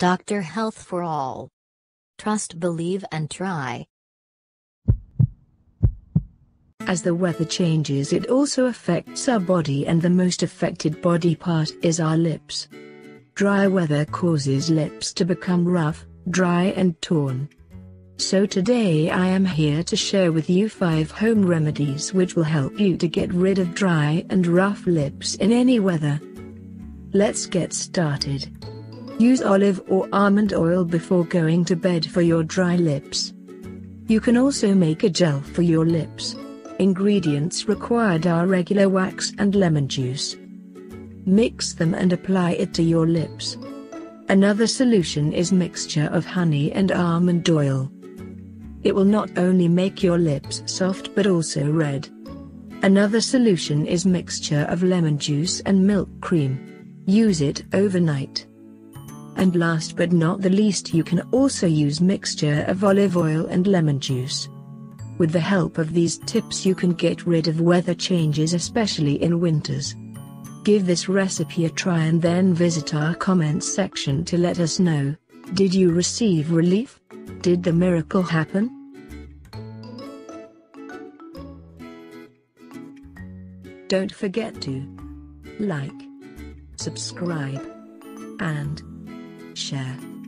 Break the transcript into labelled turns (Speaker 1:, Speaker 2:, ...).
Speaker 1: Dr. Health for All. Trust, believe, and try.
Speaker 2: As the weather changes, it also affects our body, and the most affected body part is our lips. Dry weather causes lips to become rough, dry, and torn. So today I am here to share with you 5 home remedies which will help you to get rid of dry and rough lips in any weather. Let's get started. Use olive or almond oil before going to bed for your dry lips. You can also make a gel for your lips. Ingredients required are regular wax and lemon juice. Mix them and apply it to your lips. Another solution is mixture of honey and almond oil. It will not only make your lips soft but also red. Another solution is mixture of lemon juice and milk cream. Use it overnight. And last but not the least you can also use mixture of olive oil and lemon juice. With the help of these tips you can get rid of weather changes especially in winters. Give this recipe a try and then visit our comments section to let us know. Did you receive relief? Did the miracle happen? Don't forget to like, subscribe, and share.